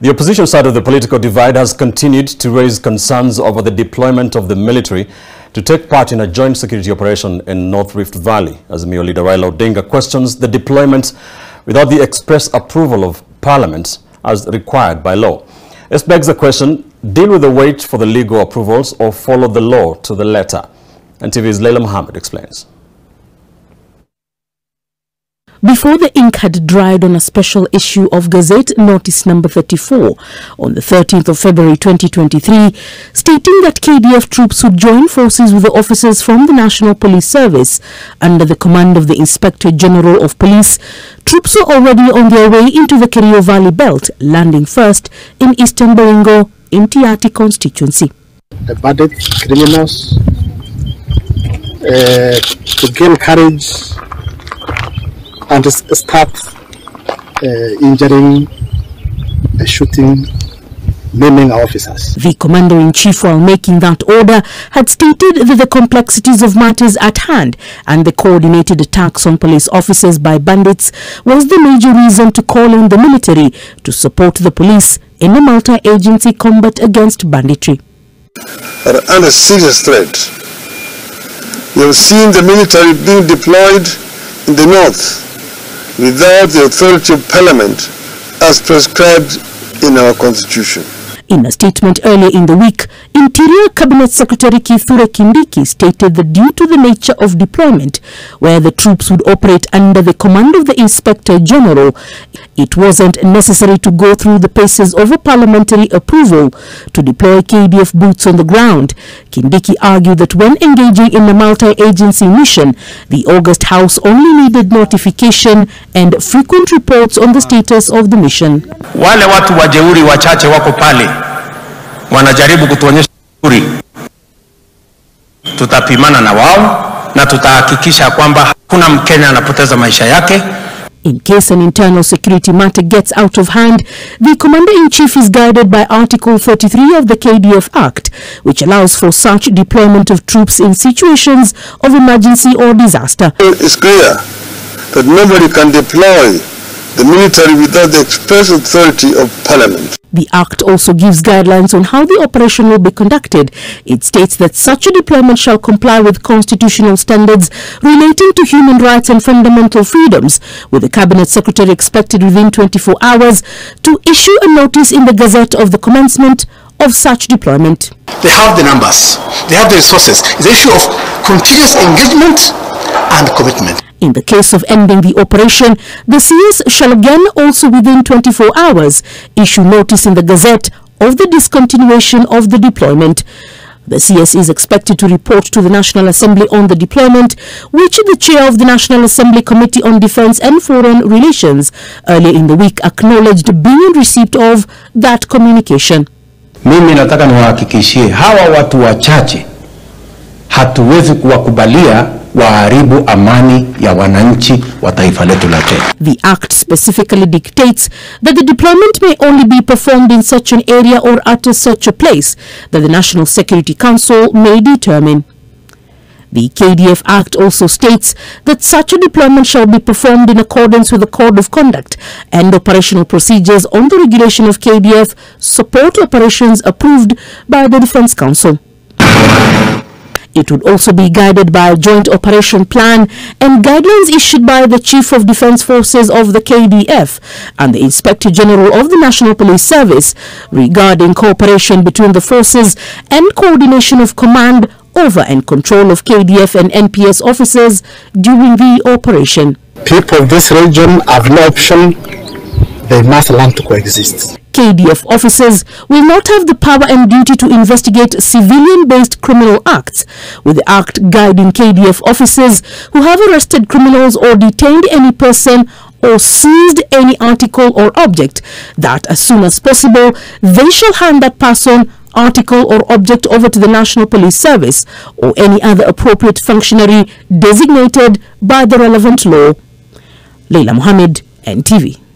The opposition side of the political divide has continued to raise concerns over the deployment of the military to take part in a joint security operation in North Rift Valley. Azimio leader Raila Odinga questions the deployment without the express approval of Parliament as required by law. This begs the question, deal with the wait for the legal approvals or follow the law to the letter? NTV's Leila Mohammed explains. Before the ink had dried on a special issue of Gazette Notice Number 34 on the 13th of February 2023, stating that KDF troops would join forces with the officers from the National Police Service under the command of the Inspector General of Police, troops were already on their way into the Kerio Valley Belt, landing first in Eastern Baringo in Tiaty constituency. The bandits, criminals, uh, to gain courage and start uh, injuring, uh, shooting, maiming our officers. The Commander-in-Chief, while making that order, had stated that the complexities of matters at hand and the coordinated attacks on police officers by bandits was the major reason to call in the military to support the police in a multi-agency combat against banditry. Are under serious threat. We have seen the military being deployed in the north without the authority of Parliament as prescribed in our Constitution. In a statement earlier in the week, Interior Cabinet Secretary Kithure Kindiki stated that due to the nature of deployment, where the troops would operate under the command of the Inspector General, it wasn't necessary to go through the paces of a parliamentary approval to deploy KDF boots on the ground. Kindiki argued that when engaging in a multi-agency mission, the August House only needed notification and frequent reports on the status of the mission. Wale watu wajeuri wachache wako pale wanajaribu kutuonyesha uzuri, tutapimana na wao na tutahakikisha kwamba hakuna Mkenya anapoteza maisha yake. In case an internal security matter gets out of hand, the Commander-in-Chief is guided by Article 33 of the KDF Act, which allows for such deployment of troops in situations of emergency or disaster. It's clear that nobody can deploy the military without the express authority of Parliament. The Act also gives guidelines on how the operation will be conducted. It states that such a deployment shall comply with constitutional standards relating to human rights and fundamental freedoms, with the Cabinet Secretary expected within 24 hours to issue a notice in the Gazette of the commencement of such deployment. They have the numbers, they have the resources. It's an issue of continuous engagement and commitment. In the case of ending the operation, the CS shall again also within 24 hours issue notice in the Gazette of the discontinuation of the deployment. The CS is expected to report to the National Assembly on the deployment, which the chair of the National Assembly Committee on Defense and Foreign Relations earlier in the week acknowledged being in receipt of that communication. Mimi nataka niwahakikishie hawa watu wachache hatuwezi kuwakubalia waharibu amani ya wananchi wa taifa letu la Kenya. The Act specifically dictates that the deployment may only be performed in such an area or at such a place that the National Security Council may determine. The KDF Act also states that such a deployment shall be performed in accordance with the Code of Conduct and operational procedures on the regulation of KDF support operations approved by the Defence Council. It would also be guided by a joint operation plan and guidelines issued by the Chief of Defence Forces of the KDF and the Inspector General of the National Police Service regarding cooperation between the forces and coordination of command over and control of KDF and NPS officers during the operation. People of this region have no option. They must learn to coexist. KDF officers will not have the power and duty to investigate civilian-based criminal acts, with the Act guiding KDF officers who have arrested criminals or detained any person or seized any article or object that as soon as possible they shall hand that person article or object over to the National Police Service or any other appropriate functionary designated by the relevant law. Leila Mohammed, NTV.